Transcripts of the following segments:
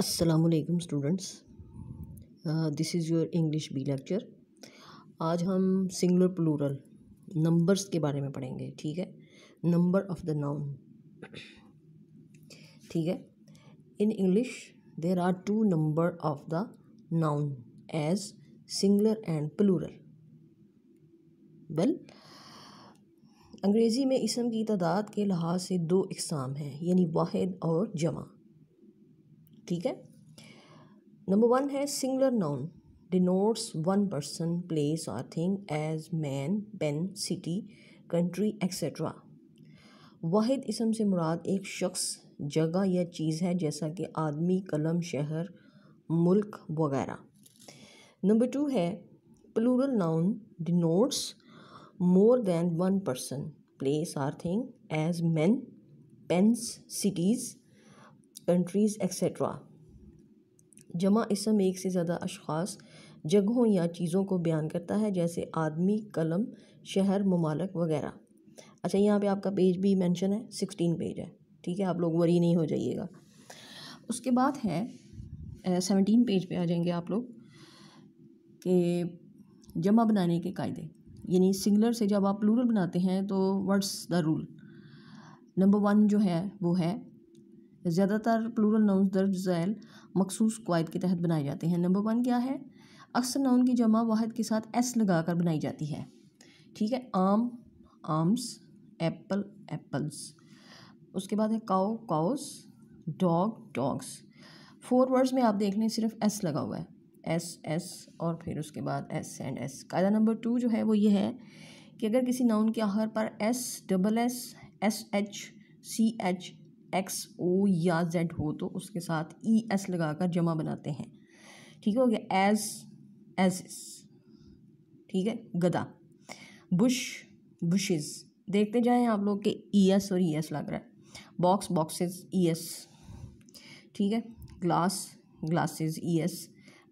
असलकुम students this is your English B lecture आज हम सिंगुलर प्लूरल नंबर्स के बारे में पढ़ेंगे, ठीक है? नंबर ऑफ़ द नाउन ठीक है? In English there are two number of the noun as singular and plural well अंग्रेज़ी में इसम की तादाद के लिहाज से दो इकसाम हैं, यानी वाहिद और जमा। ठीक है? नंबर वन है singular noun denotes one person place और thing as man pen city country etcetera वाहिद इसम से मुराद एक शख्स, जगह या चीज़ है जैसा कि आदमी, कलम, शहर, मुल्क वगैरह। नंबर टू है plural noun denotes more than one person place or thing as man pens cities countries etcetera जमा इसम एक से ज़्यादा अशास जगहों या चीज़ों को बयान करता है, जैसे आदमी, कलम, शहर, ममालक वगैरह। अच्छा यहाँ पे आपका पेज भी मेंशन है सिक्सटीन पेज है, ठीक है? आप लोग वरी नहीं हो जाइएगा। उसके बाद है सेवनटीन पेज पे आ जाएँगे आप लोग, कि जमा बनाने के कायदे। यानी सिंगलर से जब आप प्लूरल बनाते हैं तो what's the rule number one जो है, वो है ज़्यादातर प्लूरल नाउन दर्ज झैल मखसूस कवायद के तहत बनाए जाते हैं। नंबर वन क्या है? अक्सर नाउन की जमा वाहद के साथ एस लगा कर बनाई जाती है। ठीक है? आम, आम्स, एप्पल, एप्पल्स। उसके बाद है cow cows dog, dogs. Four words में आप देख लें, सिर्फ़ एस लगा हुआ है। एस एस और फिर उसके बाद एस एंड एस। कायदा नंबर टू जो है वो ये है कि अगर किसी नाउन के आखिर पर S, double S S H, C H X O या जेड हो तो उसके साथ ई e, एस लगाकर जमा बनाते हैं। ठीक हो गया? एज एज ठीक है? गदा। बुश बुशेस देखते जाएँ आप लोग के ई एस और ई e, एस लग रहा है। बॉक्स बॉक्सेस ई एस ठीक है? Glass glasses E S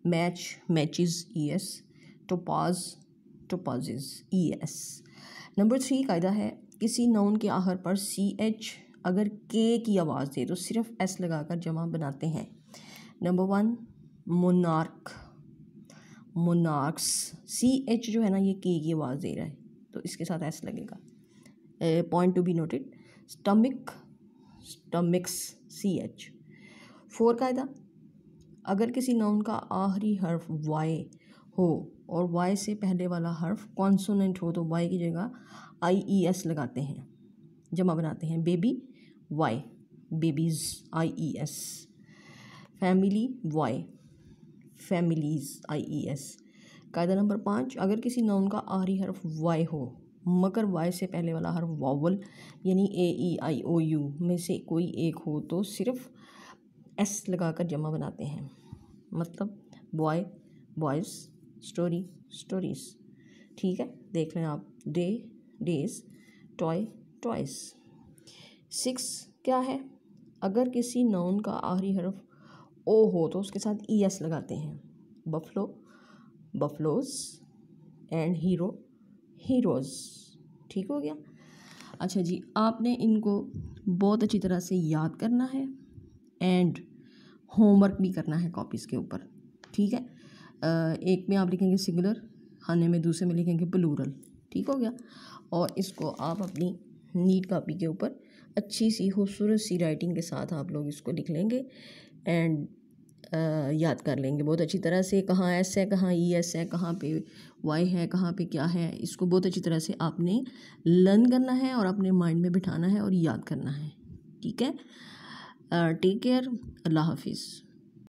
match matches E S topaz topazes E S number three कायदा है किसी नाउन के आखिर पर सी एच अगर के की आवाज़ दे तो सिर्फ़ एस लगाकर जमा बनाते हैं। Number one, monarch. Monarchs. C H जो है ना, ये के की आवाज़ दे रहा है तो इसके साथ एस लगेगा। Point to be noted. Stomach. Stomachs. C H four कायदा। अगर किसी नाउन का आखिरी हर्फ वाई हो और वाई से पहले वाला हर्फ कॉन्सोनेंट हो तो वाई की जगह आई ई एस लगाते हैं। जमा बनाते हैं। Baby Y, babies I E S family Y, families I E S कायदा नंबर पाँच, अगर किसी नाउन का आखिरी हर्फ वाई हो मगर वाई से पहले वाला हर्फ वावल, यानी ए ई आई ओ यू में से कोई एक हो तो सिर्फ़ एस लगाकर जमा बनाते हैं। मतलब बॉय बॉयज़ स्टोरी स्टोरीज़ ठीक है? देख लें आप। Day days toy toys six क्या है? अगर किसी नाउन का आखिरी हरफ ओ हो तो उसके साथ ई एस लगाते हैं। Buffalo buffaloes and hero heroes ठीक हो गया? अच्छा जी, आपने इनको बहुत अच्छी तरह से याद करना है एंड होमवर्क भी करना है कॉपीज़ के ऊपर। ठीक है? एक में आप लिखेंगे सिंगुलर खाने में दूसरे में लिखेंगे प्लूरल ठीक हो गया? और इसको आप अपनी नीट कापी के ऊपर। अच्छी सी, खूबसूरत सी राइटिंग के साथ आप लोग इसको लिख लेंगे एंड याद कर लेंगे। बहुत अच्छी तरह से कहाँ एस है, कहाँ ई एस है, कहाँ पे वाई है, कहाँ पे क्या है, इसको बहुत अच्छी तरह से आपने लर्न करना है और अपने माइंड में बिठाना है और याद करना है। ठीक है? टेक केयर अल्लाह हाफिज़।